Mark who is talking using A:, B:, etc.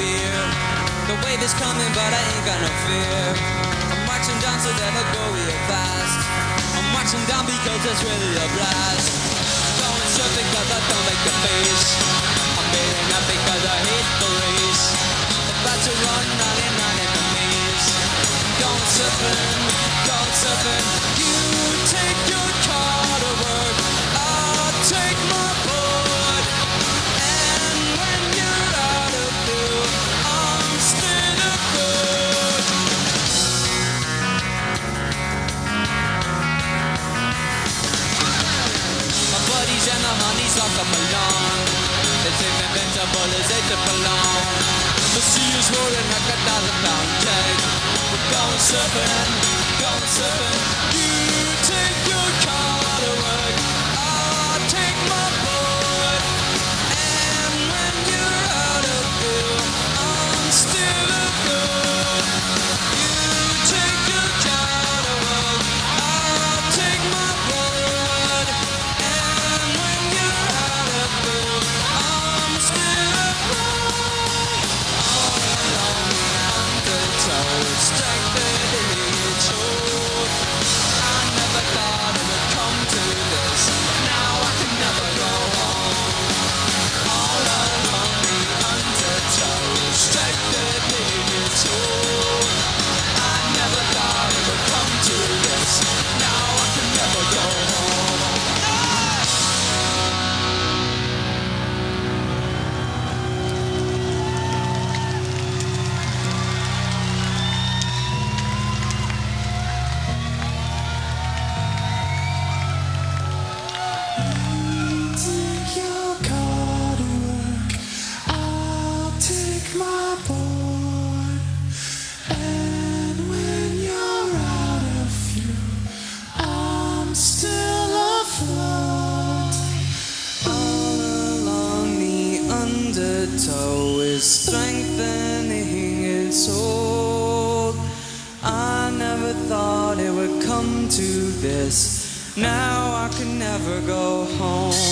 A: beer. The wave is coming, but I ain't got no fear. I'm marching down so that I go real fast. I'm marching down because it's really a blast. I'm going surfing because I don't like the face. I'm getting up because I hate the rain. The honeys lock up along. They say invincible as they tip along. The sea is roaring like a thousand pound. We're going surfing, going surfing. You take your undertow is strengthening its hold. I never thought it would come to this. Now I can never go home.